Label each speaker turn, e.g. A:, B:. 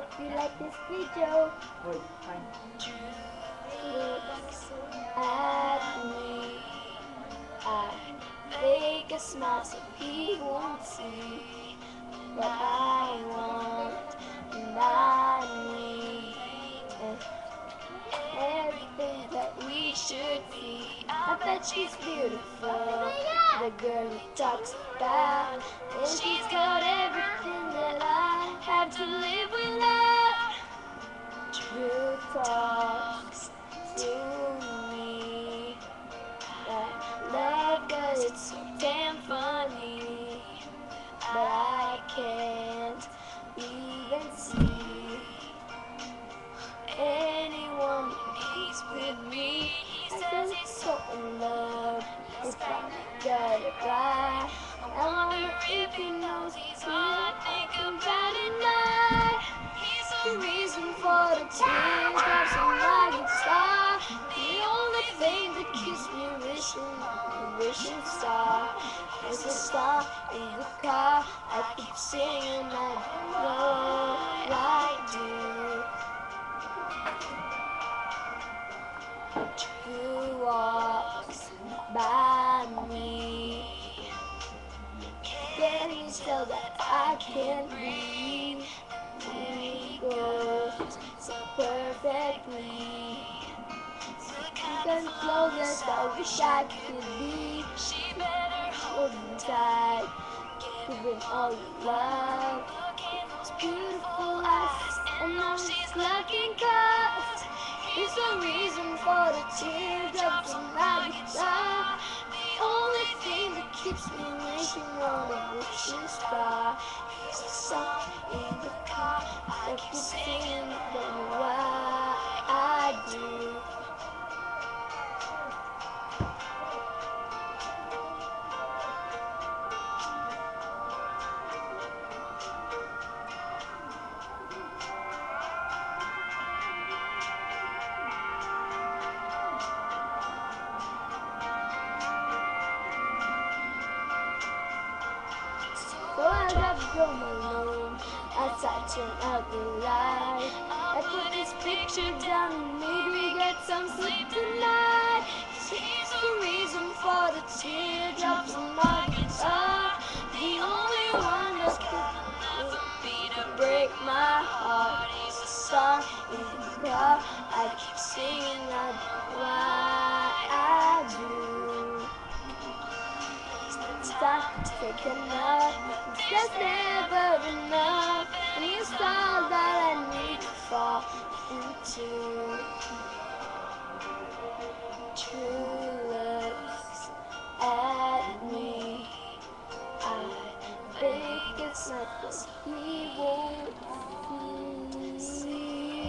A: hope you like this video. Wait, fine. Look at me. I a smile so he won't see what I want and I need. And everything that we should be. I bet she's beautiful. The girl he talks about. And she's got everything that I have to live with. In the car. I keep singing, I don't know I do. Drew walks by me. Can you tell that I can't breathe? He goes so perfectly. You Can closest I wish I could be. Giving all you love. Those beautiful eyes, and now she's looking cause It's the reason for the teardrops in my So I to go alone I turn out the light. I put this picture down and maybe get some sleep tonight. 'Cause he's the reason for the teardrops in my guitar. The only one that could be to break my heart. He's a song in the car. I keep singing, I don't why Take enough, it's just never enough. And it's all that I need to fall into. Drew looks at me. I think it's not because he won't see.